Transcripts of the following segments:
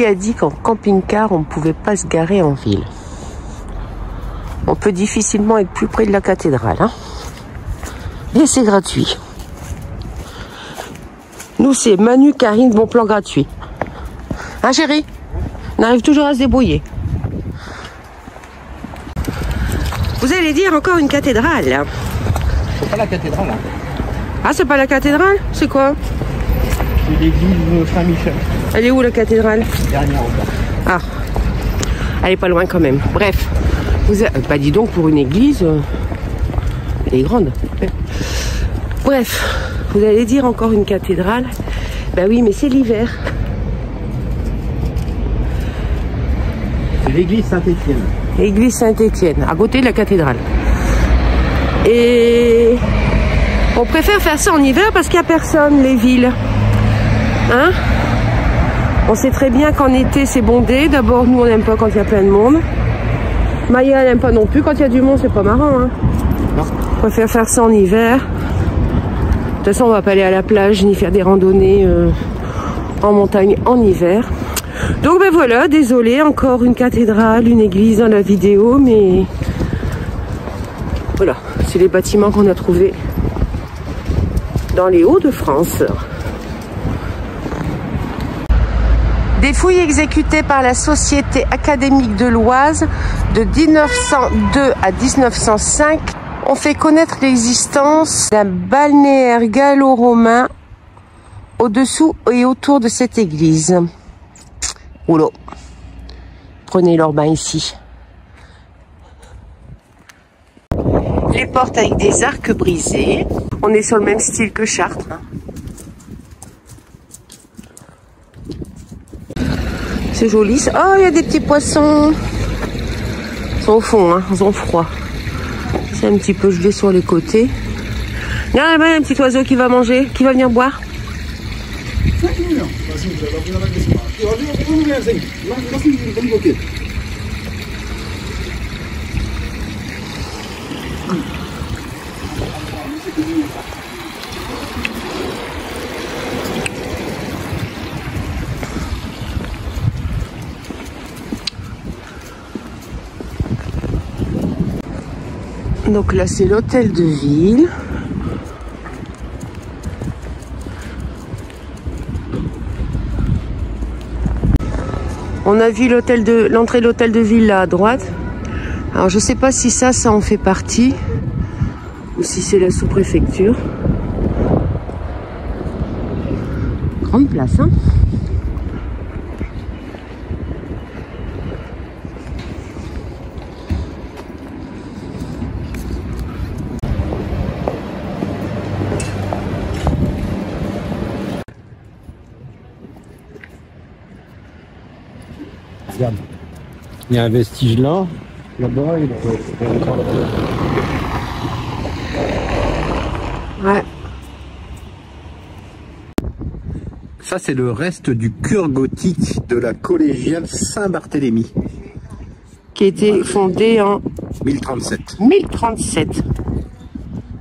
Qui a dit qu'en camping-car, on ne pouvait pas se garer en ville On peut difficilement être plus près de la cathédrale. Hein Et c'est gratuit. Nous, c'est Manu, Karine, bon plan gratuit. Hein, chérie? On arrive toujours à se débrouiller. Vous allez dire encore une cathédrale. C'est pas la cathédrale, hein. Ah, c'est pas la cathédrale? C'est quoi? C'est l'église Saint-Michel. Elle est où la cathédrale Dernière encore. Ah, elle est pas loin quand même. Bref, vous a- bah dis donc pour une église, euh, elle est grande. Bref, vous allez dire encore une cathédrale. Bah oui, mais c'est l'hiver. C'est l'église Saint-Étienne. Église Saint-Étienne, à côté de la cathédrale. Et on préfère faire ça en hiver parce qu'il n'y a personne, les villes. Hein On sait très bien qu'en été, c'est bondé. D'abord, nous, on n'aime pas quand il y a plein de monde. Maya, elle n'aime pas non plus. Quand il y a du monde, c'est pas marrant. Hein Non. on préfère faire ça en hiver. De toute façon, on va pas aller à la plage ni faire des randonnées euh, en montagne en hiver. Donc ben voilà, désolé, encore une cathédrale, une église dans la vidéo, mais voilà, c'est les bâtiments qu'on a trouvés dans les Hauts-de-France. Des fouilles exécutées par la Société académique de l'Oise de 1902 à 1905 ont fait connaître l'existence d'un balnéaire gallo-romain au-dessous et autour de cette église. Oula. Prenez leur bain ici. Les portes avec des arcs brisés. On est sur le même style que Chartres. hein. C'est joli. Oh, il y a des petits poissons. Sont au fond, hein. ils ont froid. C'est un petit peu gelé sur les côtés. Il y a un petit oiseau qui va manger, qui va venir boire. Donc là, c'est l'hôtel de ville. On a vu l'entrée de l'hôtel de ville là à droite. Alors je sais pas si ça, ça en fait partie ou si c'est la sous-préfecture. Grande place, hein Regarde. Il y a un vestige là. Là-bas, il y a encore là. Ouais. Ça, c'est le reste du cœur gothique de la collégiale Saint-Barthélemy. Qui a été fondé en 1037. 1037.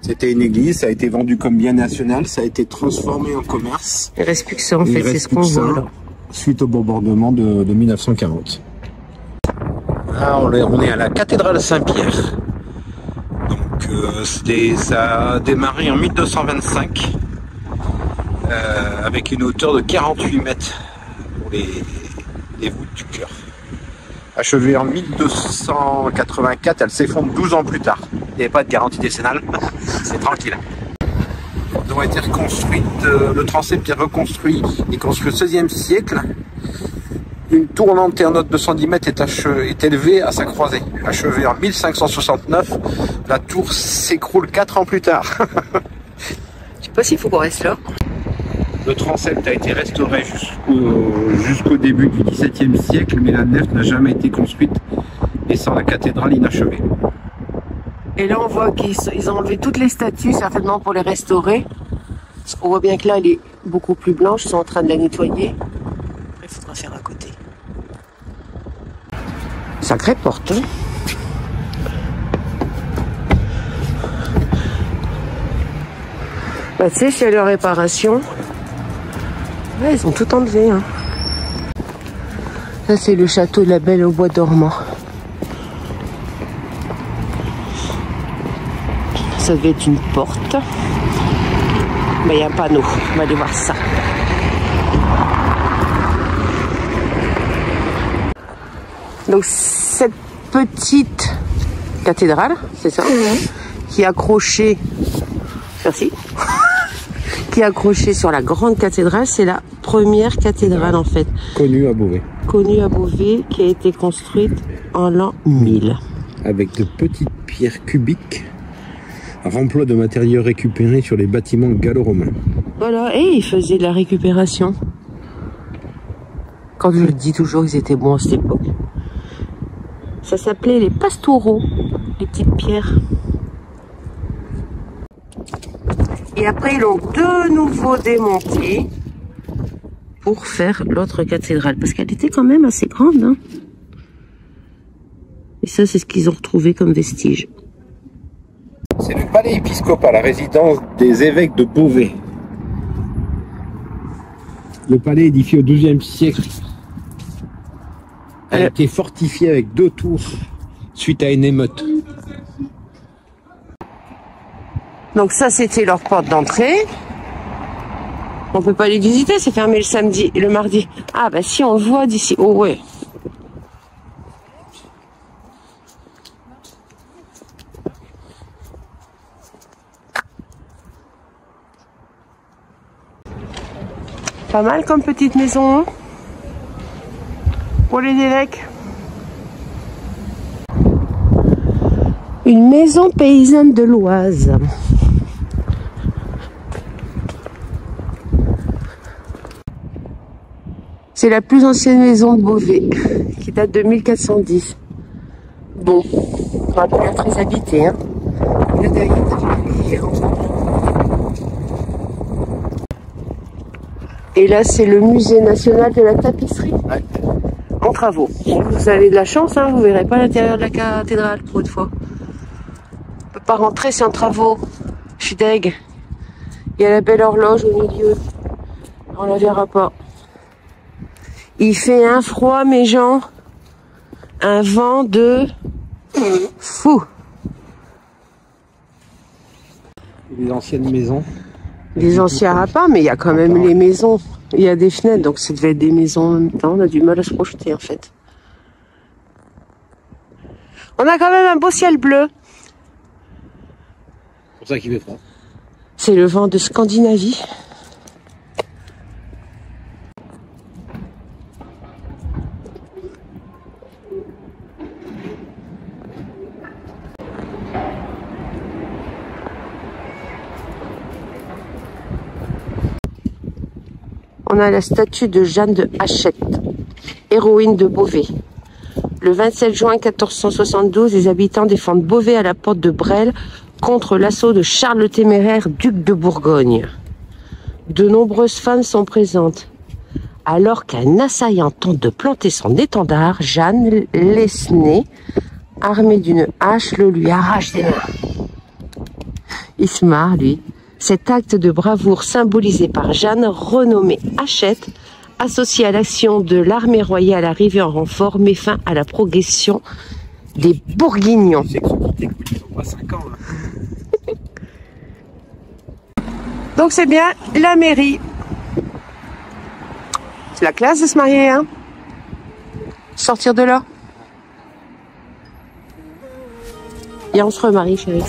C'était une église, ça a été vendu comme bien national, ça a été transformé en commerce. Il reste plus que ça en fait, c'est ce qu'on voit là. Suite au bombardement de, de 1940. Là, on est, à la cathédrale Saint-Pierre. Donc, euh, ça a démarré en 1225 euh, avec une hauteur de 48 mètres pour les, voûtes du chœur. Achevée en 1284, elle s'effondre 12 ans plus tard. Il n'y avait pas de garantie décennale, c'est tranquille. Elles ont été reconstruites, euh, le transept est reconstruit et construit au XVIe siècle. Une tour en lanterne de 210 mètres est, élevée à sa croisée. Achevée en 1569, la tour s'écroule 4 ans plus tard. Je sais pas s'il faut qu'on reste là. Le transept a été restauré jusqu'au jusqu'au début du XVIIe siècle, mais la nef n'a jamais été construite, laissant la cathédrale inachevée. Et là, on voit qu'ils ont enlevé toutes les statues, certainement pour les restaurer. Qu'on voit bien que là, elle est beaucoup plus blanche. Ils sont en train de la nettoyer. Il faudra faire à côté. Sacrée porte. hein. Bah, tu sais, a leur réparation. Ouais, ils ont tout enlevé. Hein. Ça, c'est le château de la Belle au Bois dormant. Ça devait être une porte. Mais il y a un panneau. On va aller voir ça. Donc, cette petite cathédrale, c'est ça, qui est accrochée. Merci. qui est accrochée sur la grande cathédrale, c'est la première cathédrale en fait. Connue à Beauvais. Connue à Beauvais, qui a été construite en l'an 1000. Avec de petites pierres cubiques, remploi de matériaux récupérés sur les bâtiments gallo-romains. Voilà, et ils faisaient de la récupération. Quand je le dis toujours, ils étaient bons à cette époque. Ça s'appelait les pastoureaux, les petites pierres. Et après, ils l'ont de nouveau démonté pour faire l'autre cathédrale. Parce qu'elle était quand même assez grande. Hein. Et ça, c'est ce qu'ils ont retrouvé comme vestige. C'est le palais épiscopal, la résidence des évêques de Beauvais. Le palais édifié au XIIe siècle. A été fortifiée avec deux tours suite à une émeute. Donc ça, c'était leur porte d'entrée. On peut pas les visiter, c'est fermé le samedi et le mardi. Ah bah si, on le voit d'ici. Oh ouais. Pas mal comme petite maison. Hein pour les évêques. Une maison paysanne de l'Oise. C'est la plus ancienne maison de Beauvais, qui date de 1410. Bon, on va pas très habité. Hein. Et là, c'est le musée national de la tapisserie. En travaux. Vous avez de la chance, hein, vous verrez pas l'intérieur de la cathédrale pour une fois. On peut pas rentrer, c'est en travaux. Je suis deg. Il y a la belle horloge au milieu. On la verra pas. Il fait un froid, mes gens. Un vent de fou. Les anciennes maisons. Les anciens rapins, mais il y a quand même les maisons. Il y a des fenêtres, donc ça devait être des maisons en même temps. On a du mal à se projeter, en fait. On a quand même un beau ciel bleu. C'est pour ça qu'il fait froid. C'est le vent de Scandinavie. On a la statue de Jeanne de Hachette, héroïne de Beauvais. Le 27 juin 1472, les habitants défendent Beauvais à la porte de Brel contre l'assaut de Charles le Téméraire, duc de Bourgogne. De nombreuses femmes sont présentes. Alors qu'un assaillant tente de planter son étendard, Jeanne Lesnay, armée d'une hache, le lui arrache des mains. Il se marre, lui. Cet acte de bravoure symbolisé par Jeanne, renommée Hachette, associé à l'action de l'armée royale arrivée en renfort, met fin à la progression des Bourguignons. Donc c'est bien la mairie. C'est la classe de se marier, hein Sortir de là. Et on se remarie, chérie.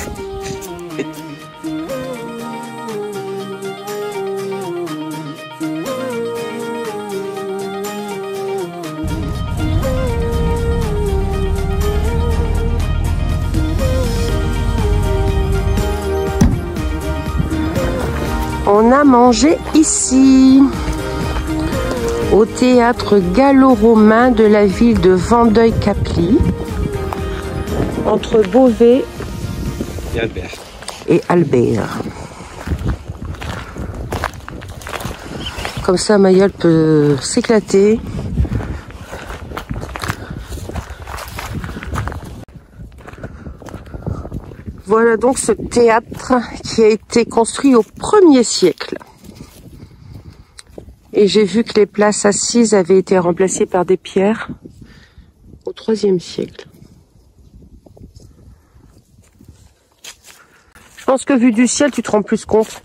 On a mangé ici, au théâtre gallo-romain de la ville de Vandeuil-Capli, entre Beauvais et Albert. Et Albert. Comme ça, Mayol peut s'éclater. Voilà donc ce théâtre qui a été construit au 1er siècle. Et j'ai vu que les places assises avaient été remplacées par des pierres au IIIe siècle. Je pense que vu du ciel, tu te rends plus compte.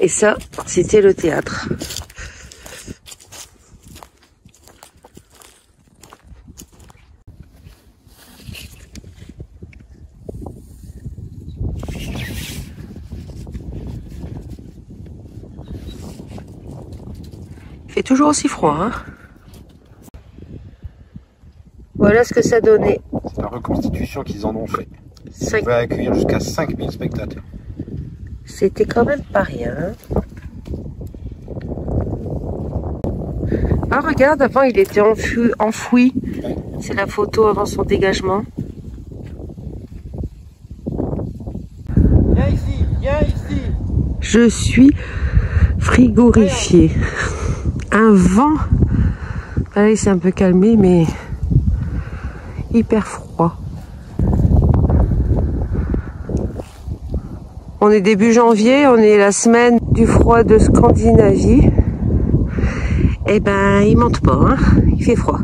Et ça, c'était le théâtre. Toujours aussi froid. Hein voilà ce que ça donnait. C'est la reconstitution qu'ils en ont fait. Cinq- On va accueillir jusqu'à 5000 spectateurs. C'était quand même pas rien. Ah regarde, avant il était enfu- enfoui. C'est la photo avant son dégagement. Viens ici, viens ici. Je suis frigorifié. Un vent. Là, il s'est un peu calmé, mais hyper froid. On est début janvier, on est la semaine du froid de Scandinavie. Eh ben, il mentent pas, hein. Il fait froid.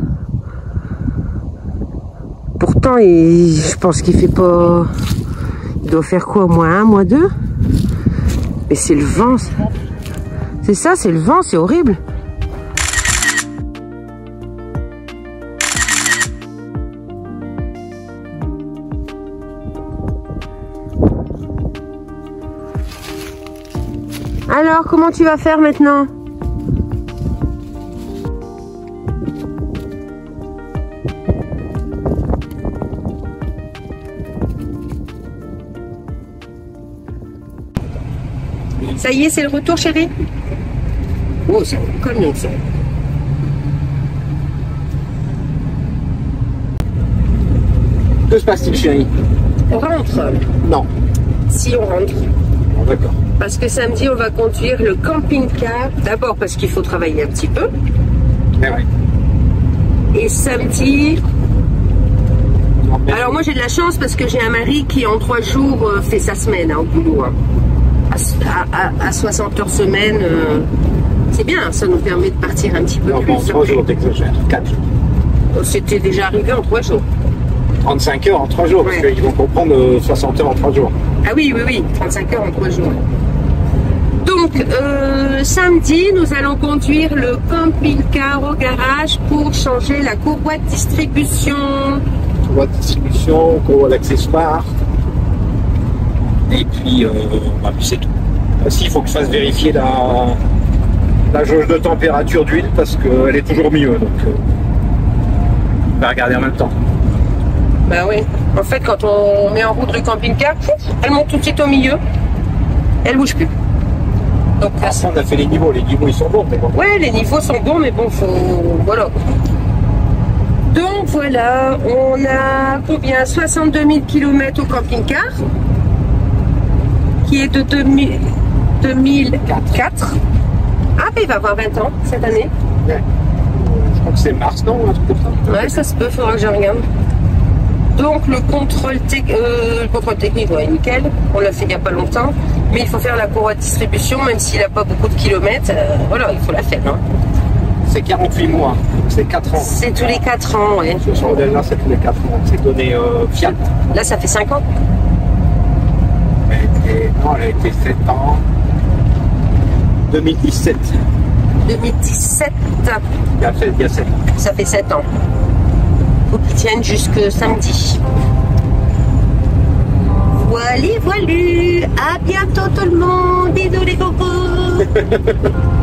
Pourtant, je pense qu'il fait pas. Il doit faire quoi, moins un, moins deux? Mais c'est le vent. C'est ça, c'est le vent, c'est horrible. Alors, comment tu vas faire maintenant Ça y est, c'est le retour, chérie Oh, ça va comme ça. Que se passe-t-il, chérie? On rentre. Non. Si on rentre. D'accord. Parce que samedi, on va conduire le camping-car. D'abord parce qu'il faut travailler un petit peu. Eh. Et samedi, Non, alors moi j'ai de la chance parce que j'ai un mari qui en trois jours euh, fait sa semaine hein, au boulot. hein. À, s- à- à- à 60 heures semaine, euh, c'est bien, ça nous permet de partir un petit peu Non, plus. bon, 3 jours, t'exagères. 4 jours. C'était déjà arrivé en trois jours. 35 heures en 3 jours, parce qu'ils vont comprendre euh, 60 heures en 3 jours. Ah oui, oui, oui, 35 heures en trois jours. Donc, euh, samedi, nous allons conduire le camping-car au garage pour changer la courroie de distribution. Courroie de distribution, courroie d'accessoires. Et puis, euh, bah, puis c'est tout. Ah, si, il faut que je fasse vérifier la, la jauge de température d'huile parce qu'elle est toujours mieux. Donc, euh, on va regarder en même temps. Bah oui. En fait, quand on met en route le camping-car, elle monte tout de suite au milieu. Elle bouge plus. Donc, là, Après, on a fait les niveaux. Les niveaux, ils sont bons, mais bon. Ouais, les niveaux sont bons, mais bon, faut. Voilà. Donc voilà, on a combien? 62 000 km au camping-car, qui est de 2000 2004. Ah, mais il va avoir 20 ans cette année. Ouais. Je crois que c'est mars, non Un truc comme ça Ouais, ça se peut, faudra que je regarde. Donc le contrôle, euh, le contrôle technique, ouais, nickel. On l'a fait il n'y a pas longtemps. Mais il faut faire la courroie de distribution, même s'il n'a pas beaucoup de kilomètres. euh, voilà, il faut la faire. hein. C'est 48 mois. C'est 4 ans. C'est tous les 4 ans, ouais. Ce modèle-là, c'est tous les 4 ans. C'est donné euh, Fiat. Là, ça fait 5 ans. Elle non, elle a été 7 ans. 2017. 2017, Il y a, fait, il y a 7 ans. ça fait 7 ans. Tiennent jusque samedi. Voilà, voilà. À bientôt tout le monde. Bisous les cocos.